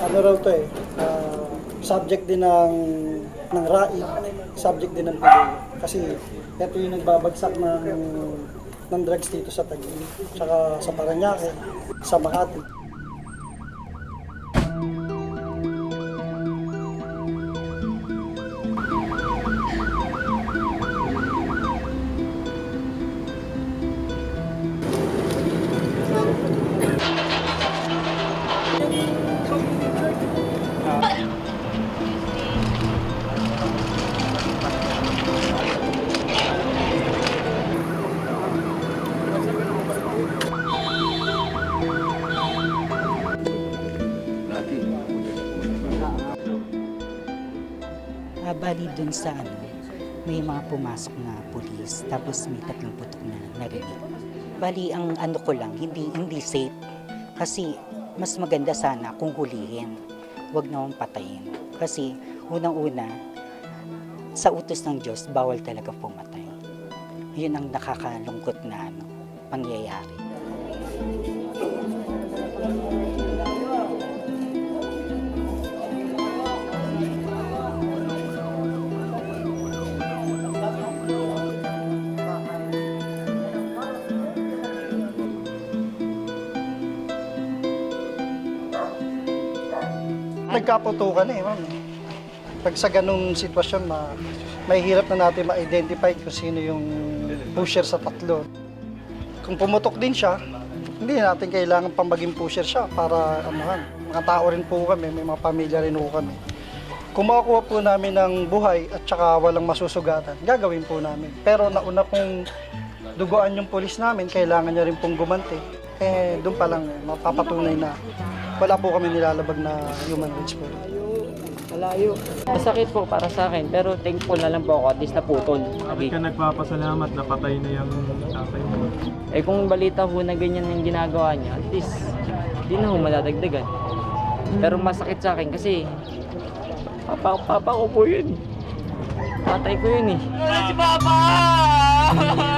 ano raw to eh, ah, subject din ng ng RAI, subject din ng PDEA. Kasi ito yung nagbabagsak ng ng drugs dito sa Taguig, tsaka sa Paranaque, sa Makati. Ah, bali dun sa ano, may mga pumasok na pulis, tapos may tatlong putok na narinig. Bali, ang ano ko lang, hindi, hindi safe. Kasi mas maganda sana kung hulihin. Huwag naman patayin. Kasi unang-una, sa utos ng Diyos, bawal talaga pumatay. Yun ang nakakalungkot na ano, pangyayari. Nagkaputukan eh, ma'am. Pag sa ganung sitwasyon, ma may hirap na natin ma-identify kung sino yung pusher sa tatlo. Kung pumutok din siya, hindi natin kailangan pang maging pusher siya para anuhan. Mga tao rin po kami, may mga pamilya rin po kami. Kung makakuha po namin ng buhay at saka walang masusugatan, gagawin po namin. Pero nauna pong duguan yung pulis namin, kailangan niya rin pong gumanti. Eh, doon pa lang mapapatunay na wala po kami nilalabag na human rights po. Malayo. Masakit po para sa akin, pero thankful na lang po ako at least naputol. Bakit ka nagpapasalamat na patay na yung tatay mo? Eh kung balita po na ganyan yung ginagawa niya, at least di na ho madadagdagan. Pero masakit sa akin kasi papa, papa ko po yun. Tatay ko yun eh. Wala si Papa!